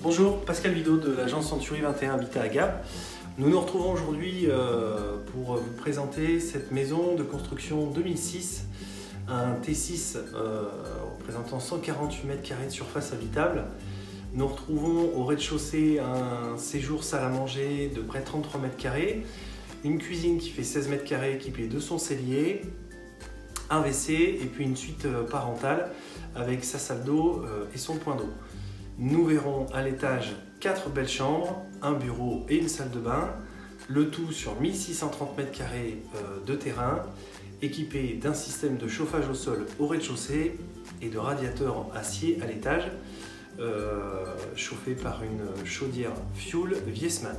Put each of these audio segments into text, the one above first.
Bonjour, Pascal Vidot de l'agence Century 21 Habitat à Gap. Nous nous retrouvons aujourd'hui euh, pour vous présenter cette maison de construction 2006, un T6 euh, représentant 148 m2 de surface habitable. Nous retrouvons au rez-de-chaussée un séjour salle à manger de près de 33 m2, une cuisine qui fait 16 m2 équipée de son cellier, un WC et puis une suite euh, parentale avec sa salle d'eau et son point d'eau. Nous verrons à l'étage quatre belles chambres, un bureau et une salle de bain, le tout sur 1630 m2 euh, de terrain, équipé d'un système de chauffage au sol au rez-de-chaussée et de radiateurs en acier à l'étage, euh, chauffé par une chaudière fuel Viesman.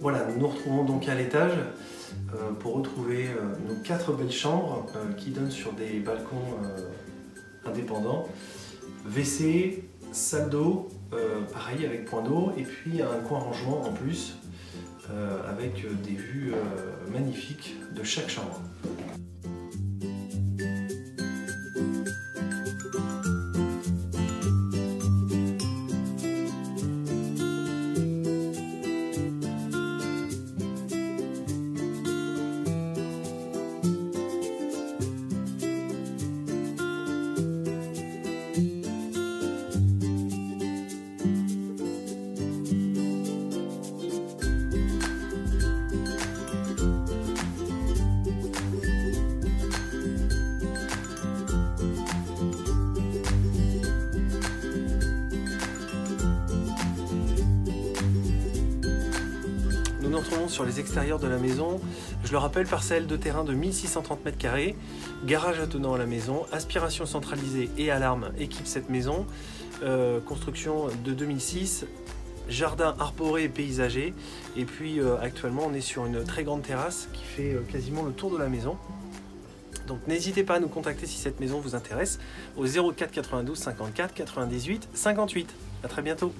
Voilà, nous nous retrouvons donc à l'étage euh, pour retrouver euh, nos quatre belles chambres euh, qui donnent sur des balcons indépendants. WC, salle d'eau, pareil avec point d'eau, et puis un coin rangement en plus avec des vues magnifiques de chaque chambre. Nous nous retrouvons sur les extérieurs de la maison. Je le rappelle, parcelle de terrain de 1630 m2, garage attenant à la maison, aspiration centralisée et alarme équipe cette maison, euh, construction de 2006, jardin arboré et paysager. Et puis euh, actuellement, on est sur une très grande terrasse qui fait euh, quasiment le tour de la maison. Donc n'hésitez pas à nous contacter si cette maison vous intéresse au 04 92 54 98 58. A très bientôt.